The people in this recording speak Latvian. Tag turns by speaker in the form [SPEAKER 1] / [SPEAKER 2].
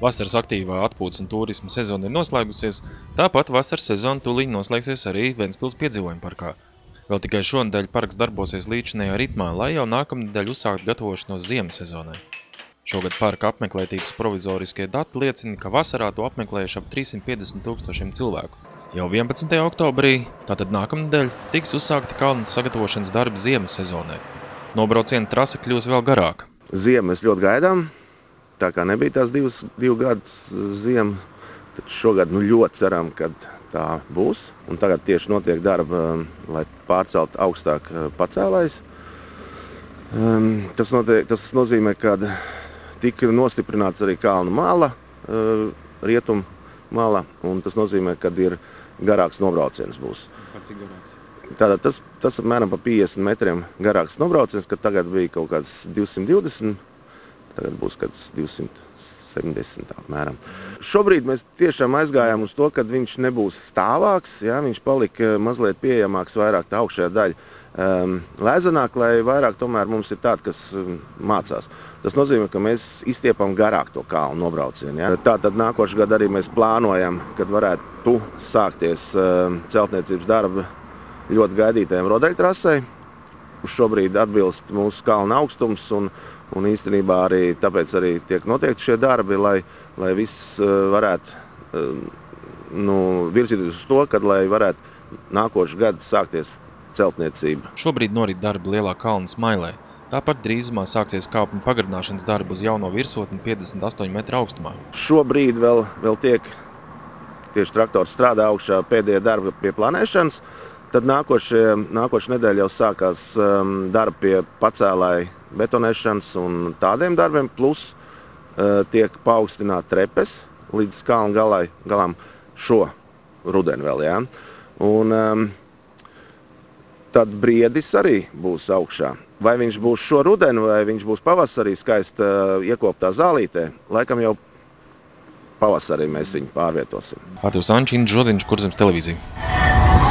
[SPEAKER 1] Vasaras aktīvā atpūtas un turisma sezona ir noslēgusies, tāpat vasaras sezona tūlīt noslēgsies arī Ventspils piedzīvojuma parkā. Vēl tikai šonadēļ parks darbosies līdzinējā ritmā, lai jau nākamnedēļ uzsākt gatavošanos ziemas sezonai. Šogad parka apmeklētības provizoriskie dati liecina, ka vasarā to apmeklējuši ap 350 tūkstošiem cilvēku. Jau 11. oktobrī, tātad nākamnedēļ, tiks uzsākti kalnu sagatavošanas darbi ziemas sezonai. Nobrauciena trase kļūs vēl garāka.
[SPEAKER 2] Ziemu mēs ļoti gaidām. Tā kā nebija tās divas, divu gadus ziema, tad šogad nu, ļoti ceram, ka tā būs. Un tagad tieši notiek darba, lai pārceltu augstāk pacēlājs. Um, tas, notiek, tas nozīmē, ka tika nostiprināts arī kalnu mala, uh, rietumu mala, un tas nozīmē, ka ir garāks nobrauciens būs. Tātad tas, tas apmēram pa 50 metriem garāks nobrauciens, kad tagad bija kaut kāds 220, tagad būs kāds 200. 70 apmēram. Šobrīd mēs tiešām aizgājām uz to, ka viņš nebūs stāvāks, ja, viņš palika mazliet pieejamāks, vairāk tā augšējā daļa um, lēzenāk, lai vairāk tomēr mums ir tādi, kas um, mācās. Tas nozīmē, ka mēs izstiepam garāk to kalnu nobraucienu. Ja. Tā tad nākošais gads arī mēs plānojam, kad varētu sākties um, celtniecības darba ļoti gaidītajam rodeļtrasei. Uz šobrīd atbilst mūsu kalna augstums un, Un īstenībā arī tāpēc arī tiek noteikti šie darbi, lai, lai viss eh, varētu eh, nu, virzīties uz to, kad lai varētu nākošu gadu sākties celtniecība.
[SPEAKER 1] Šobrīd norit darbi Lielā kalna smailē. Tāpat drīzumā sāksies kāpņu pagarināšanas darbu uz jauno virsotni 58 metru augstumā.
[SPEAKER 2] Šobrīd vēl, vēl tiek tieši traktors strādā augšā pēdējie darbi pie planēšanas. Tad nākošie nedēļa jau sākās um, darbi pie pacēlāja betonēšanas un tādiem darbiem, plus uh, tiek paaugstināta trepes līdz kalna galai, galam šo rudeni vēl. Ja? Un, um, tad briedis arī būs augšā. Vai viņš būs šo rudeni, vai viņš būs pavasarī skaisti uh, iekoptā zālītē, laikam jau pavasarī mēs viņu pārvietosim.
[SPEAKER 1] Artūrs Ančīns, Žodiņš, Kurzems televīzija.